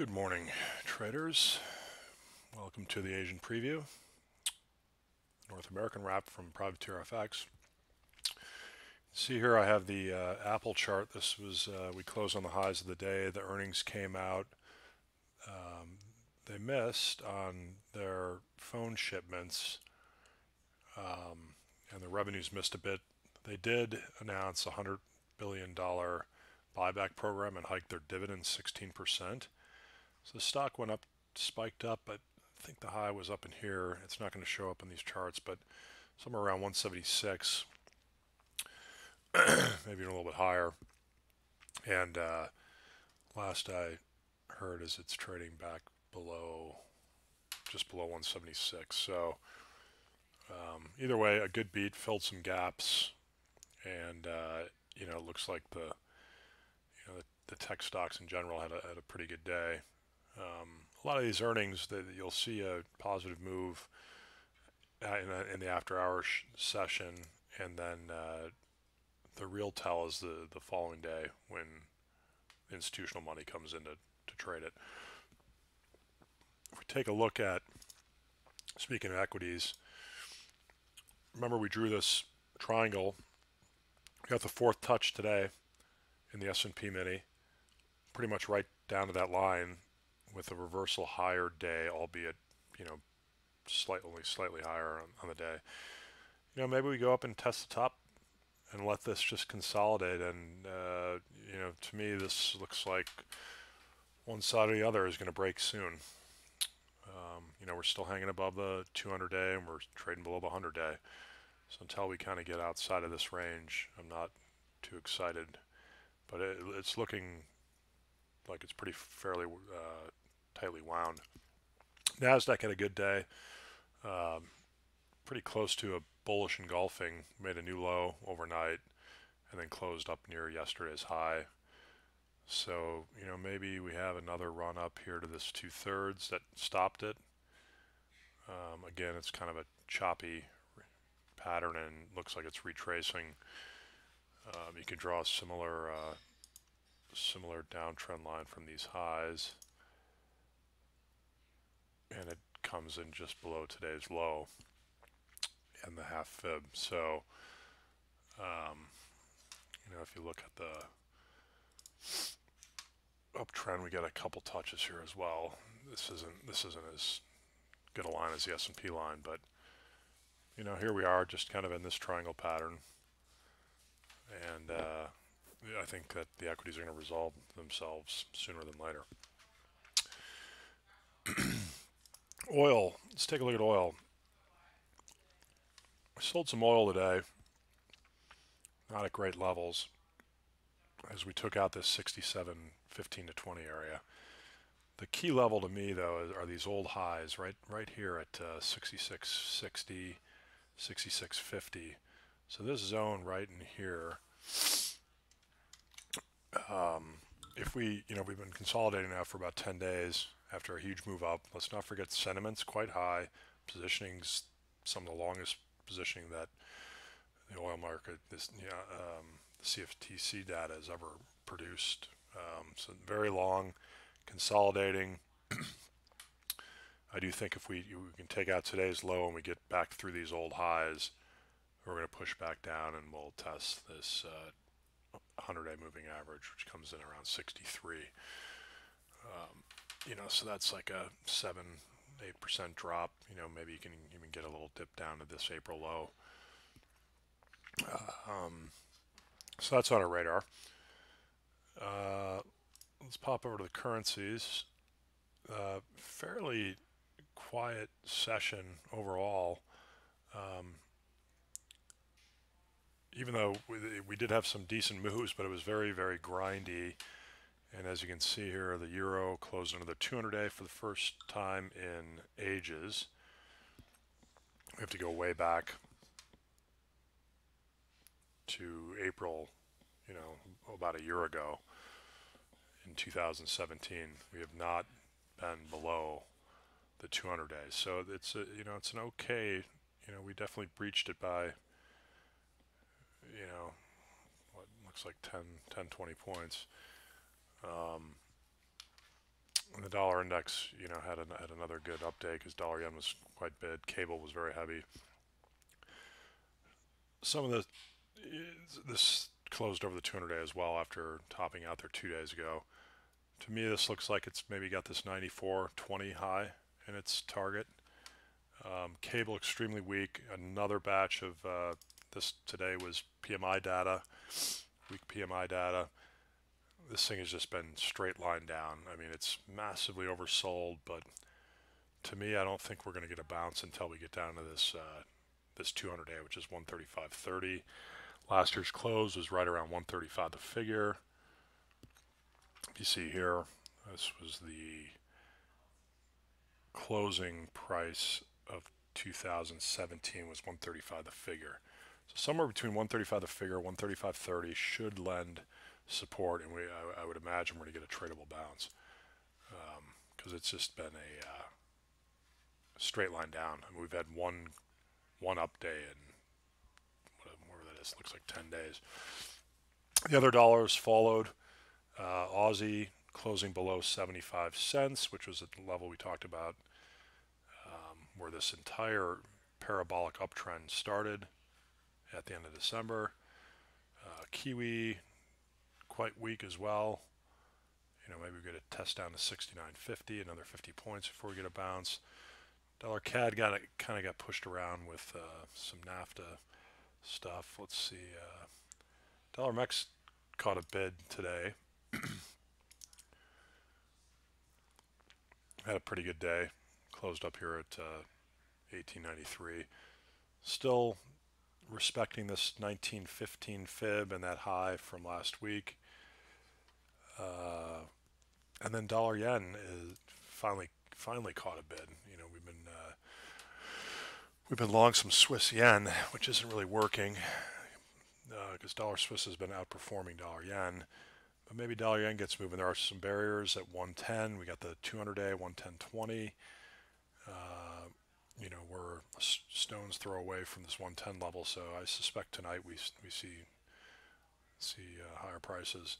Good morning, traders. Welcome to the Asian preview. North American wrap from Privateer FX. See here I have the uh, Apple chart. This was, uh, we closed on the highs of the day. The earnings came out. Um, they missed on their phone shipments um, and the revenues missed a bit. They did announce a $100 billion buyback program and hiked their dividend 16%. So the stock went up, spiked up, but I think the high was up in here. It's not going to show up in these charts, but somewhere around 176, maybe a little bit higher. And uh, last I heard is it's trading back below, just below 176. So um, either way, a good beat, filled some gaps, and uh, you know, it looks like the you know the, the, tech stocks in general had a, had a pretty good day. A lot of these earnings that you'll see a positive move uh, in, a, in, the after hours session, and then uh, the real tell is the the following day when institutional money comes in to, to trade it. If we take a look at speaking of equities, remember we drew this triangle. We got the fourth touch today in the S&P Mini, pretty much right down to that line with a reversal higher day, albeit, you know, slightly slightly higher on, on the day. You know, maybe we go up and test the top and let this just consolidate. And, uh, you know, to me, this looks like one side or the other is going to break soon. Um, you know, we're still hanging above the 200 day and we're trading below the 100 day. So until we kind of get outside of this range, I'm not too excited. But it, it's looking like it's pretty fairly uh, tightly wound. Nasdaq had a good day, um, pretty close to a bullish engulfing. Made a new low overnight, and then closed up near yesterday's high. So you know maybe we have another run up here to this two thirds that stopped it. Um, again, it's kind of a choppy pattern and looks like it's retracing. Um, you can draw a similar uh, similar downtrend line from these highs and it comes in just below today's low and the half fib. So um, you know if you look at the uptrend we get a couple touches here as well. This isn't this isn't as good a line as the S&P line but you know here we are just kind of in this triangle pattern. And uh, I think that the equities are going to resolve themselves sooner than later. oil. Let's take a look at oil. I sold some oil today. Not at great levels. As we took out this 67, 15 to 20 area. The key level to me, though, are these old highs right right here at uh, 66.60, 66.50. So this zone right in here um, if we, you know, we've been consolidating now for about 10 days after a huge move up. Let's not forget sentiment's quite high. Positioning's some of the longest positioning that the oil market, this, know, um, the CFTC data has ever produced. Um, so very long, consolidating. I do think if we, we can take out today's low and we get back through these old highs, we're going to push back down and we'll test this uh, 100-day moving average, which comes in around 63. Um, you know, so that's like a 7 8% drop. You know, maybe you can even get a little dip down to this April low. Uh, um, so that's on our radar. Uh, let's pop over to the currencies. Uh, fairly quiet session overall. Um, even though we, we did have some decent moves, but it was very, very grindy. And as you can see here, the euro closed under the 200 day for the first time in ages. We have to go way back to April, you know, about a year ago in 2017. We have not been below the 200 days. So it's a, you know, it's an okay, you know, we definitely breached it by you know, what looks like 10, 10 20 points. Um, the dollar index, you know, had, an, had another good update because dollar yen was quite big. Cable was very heavy. Some of the this closed over the 200 day as well after topping out there two days ago. To me, this looks like it's maybe got this 94.20 high in its target. Um, cable extremely weak. Another batch of uh, this today was PMI data, weak PMI data. This thing has just been straight line down. I mean, it's massively oversold, but to me, I don't think we're going to get a bounce until we get down to this uh, this 200 day, which is 135.30. Last year's close was right around 135 the figure. If you see here, this was the closing price of 2017 was 135 the figure. So somewhere between 135 the figure, 135.30 should lend support, and we I, I would imagine we're going to get a tradable bounce because um, it's just been a uh, straight line down. I mean, we've had one one up day in whatever that is, looks like 10 days. The other dollars followed. Uh, Aussie closing below 75 cents, which was at the level we talked about um, where this entire parabolic uptrend started at the end of December. Uh, Kiwi quite weak as well. You know, maybe we get a test down to 69.50, another 50 points before we get a bounce. Dollar CAD got kind of got pushed around with uh, some NAFTA stuff. Let's see. Uh, Dollar Mex caught a bid today. Had a pretty good day. Closed up here at uh, 1893. Still respecting this 1915 fib and that high from last week. Uh, and then dollar yen is finally finally caught a bid. You know, we've been uh, we've been long some Swiss yen, which isn't really working because uh, dollar Swiss has been outperforming dollar yen. But maybe dollar yen gets moving. There are some barriers at 110. We got the 200 day 110.20. Uh, you know, we're a stone's throw away from this 110 level. So I suspect tonight we we see see uh, higher prices.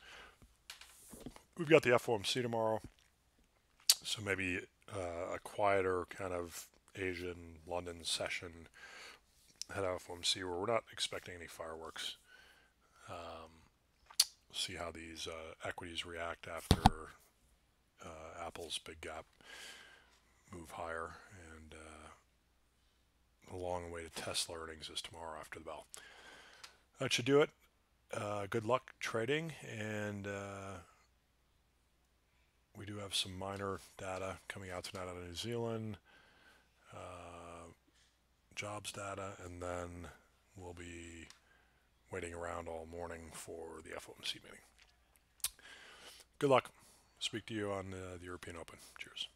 We've got the FOMC tomorrow, so maybe uh, a quieter kind of Asian London session at FOMC where we're not expecting any fireworks. Um, see how these uh, equities react after uh, Apple's big gap move higher and uh, a long way to Tesla earnings is tomorrow after the bell. That should do it. Uh, good luck trading and uh, we do have some minor data coming out tonight out of New Zealand, uh, jobs data, and then we'll be waiting around all morning for the FOMC meeting. Good luck. Speak to you on uh, the European Open. Cheers.